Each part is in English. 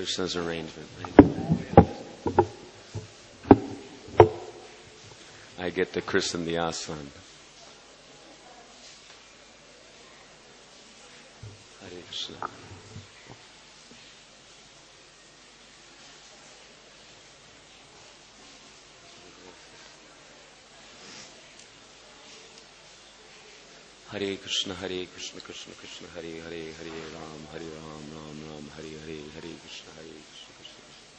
Krishna's arrangement. I get to christen the asana. Hare Krishna. Hare Krishna, Hare Krishna, Krishna Krishna, Hare Hare, Hare Ram, Hare Ram, Ram Ram, Hare Hare, Hare Krishna, Hare Krishna, Krishna Krishna.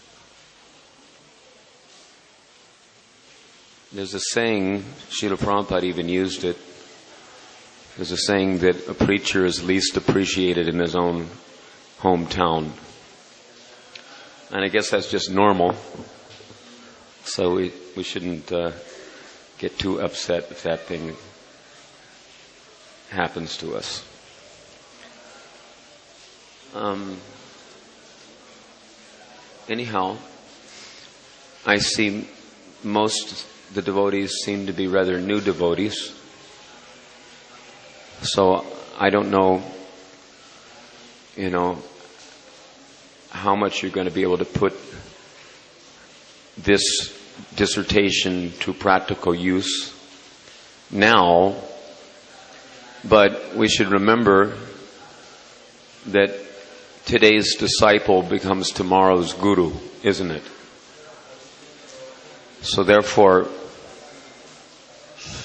There's a saying, Srila Prabhupada even used it. There's a saying that a preacher is least appreciated in his own hometown. And I guess that's just normal. So we, we shouldn't uh, get too upset if that thing happens to us. Um, anyhow, I see most the devotees seem to be rather new devotees. So I don't know, you know, how much you're going to be able to put this dissertation to practical use now but we should remember that today's disciple becomes tomorrow's guru, isn't it? So therefore,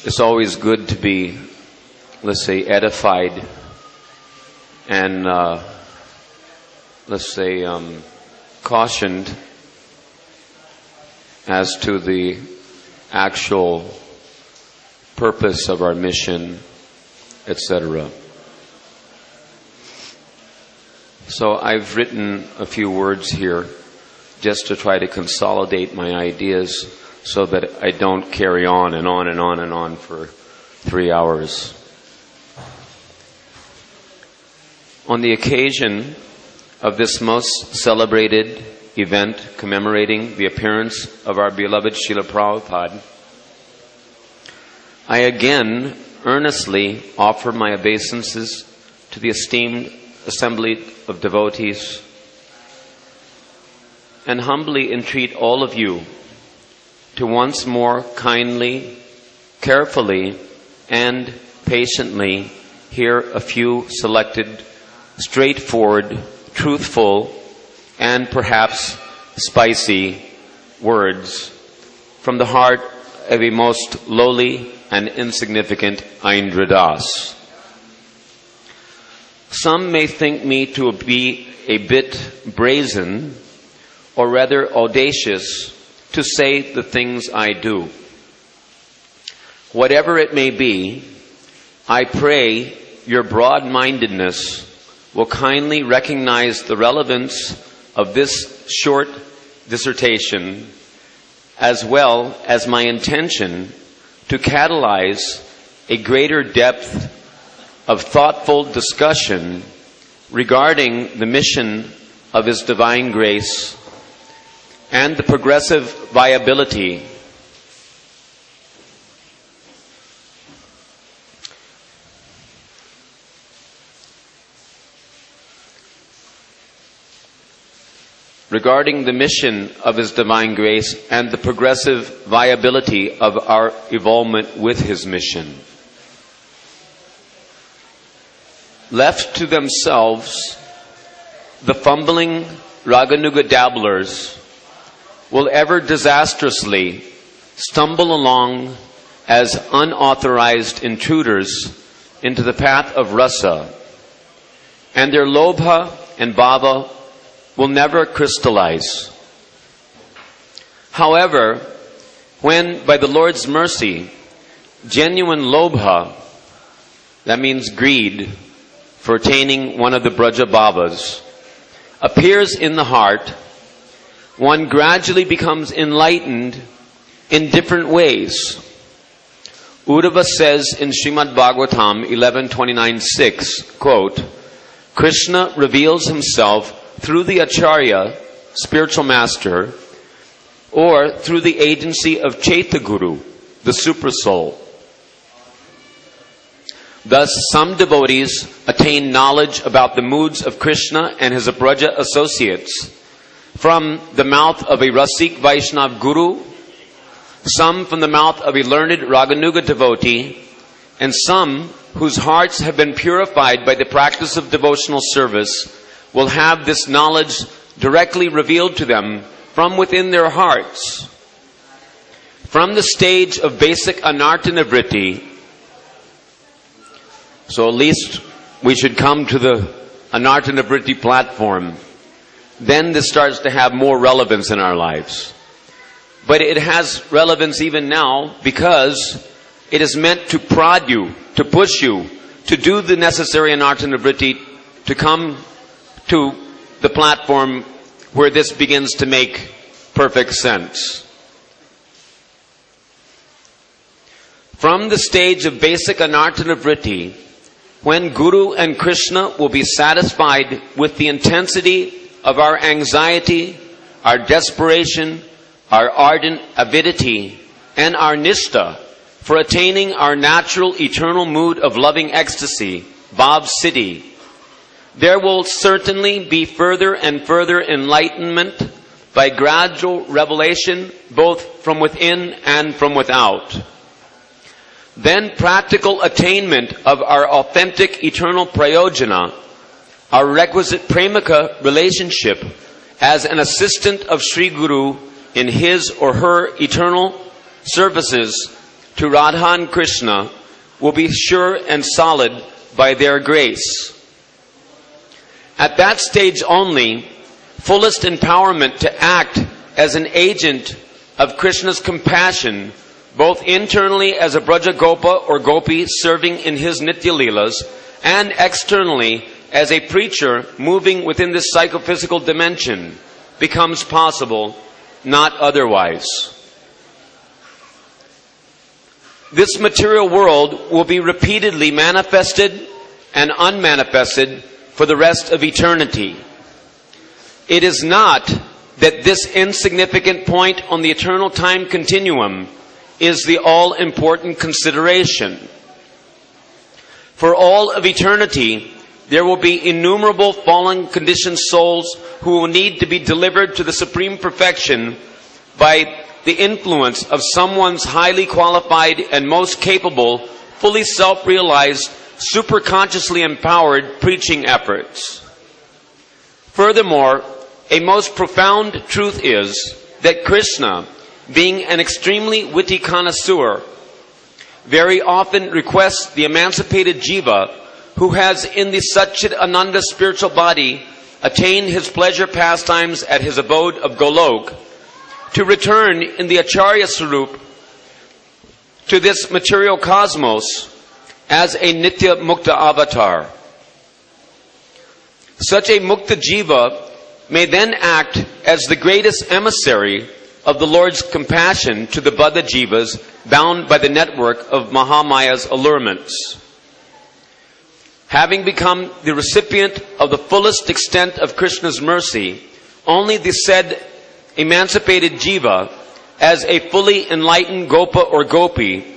it's always good to be, let's say, edified and, uh, let's say, um, cautioned as to the actual purpose of our mission etc. So I've written a few words here just to try to consolidate my ideas so that I don't carry on and on and on and on for three hours. On the occasion of this most celebrated event commemorating the appearance of our beloved Srila Prabhupada, I again earnestly offer my obeisances to the esteemed assembly of devotees and humbly entreat all of you to once more kindly, carefully, and patiently hear a few selected, straightforward, truthful, and perhaps spicy words from the heart a most lowly and insignificant Aindra Das. Some may think me to be a bit brazen, or rather audacious, to say the things I do. Whatever it may be, I pray your broad-mindedness will kindly recognize the relevance of this short dissertation as well as my intention to catalyze a greater depth of thoughtful discussion regarding the mission of His divine grace and the progressive viability regarding the mission of His divine grace and the progressive viability of our involvement with His mission. Left to themselves, the fumbling Raganuga dabblers will ever disastrously stumble along as unauthorized intruders into the path of rasa, and their lobha and bhava will never crystallize. However, when by the Lord's mercy, genuine lobha, that means greed, for attaining one of the Braja Bhavas, appears in the heart, one gradually becomes enlightened in different ways. Uddhava says in Srimad Bhagavatam 11.29.6, quote, Krishna reveals himself through the Acharya, spiritual master, or through the agency of Chaitya-guru, the super soul. Thus, some devotees attain knowledge about the moods of Krishna and his Abraja associates from the mouth of a Rasik Vaishnav guru, some from the mouth of a learned Raganuga devotee, and some whose hearts have been purified by the practice of devotional service will have this knowledge directly revealed to them from within their hearts. From the stage of basic anartha so at least we should come to the anartha platform, then this starts to have more relevance in our lives. But it has relevance even now because it is meant to prod you, to push you, to do the necessary anartha to come to the platform where this begins to make perfect sense. From the stage of basic anartha when Guru and Krishna will be satisfied with the intensity of our anxiety, our desperation, our ardent avidity, and our nishta for attaining our natural eternal mood of loving ecstasy, Bhav Siddhi, there will certainly be further and further enlightenment by gradual revelation both from within and from without. Then practical attainment of our authentic eternal prayojana, our requisite premika relationship as an assistant of Sri Guru in his or her eternal services to Radha and Krishna will be sure and solid by their grace. At that stage only, fullest empowerment to act as an agent of Krishna's compassion both internally as a Braja Gopa or Gopi serving in his Nitya Leelas, and externally as a preacher moving within this psychophysical dimension becomes possible, not otherwise. This material world will be repeatedly manifested and unmanifested for the rest of eternity. It is not that this insignificant point on the eternal time continuum is the all important consideration. For all of eternity, there will be innumerable fallen conditioned souls who will need to be delivered to the supreme perfection by the influence of someone's highly qualified and most capable, fully self-realized, superconsciously empowered preaching efforts. Furthermore, a most profound truth is that Krishna, being an extremely witty connoisseur, very often requests the emancipated jiva who has in the Satchit Ananda spiritual body attained his pleasure pastimes at his abode of Golok to return in the Acharya Sarup to this material cosmos as a Nitya Mukta avatar. Such a Mukta Jiva may then act as the greatest emissary of the Lord's compassion to the Baddha Jivas bound by the network of Mahamaya's allurements. Having become the recipient of the fullest extent of Krishna's mercy, only the said emancipated jiva, as a fully enlightened gopa or gopi,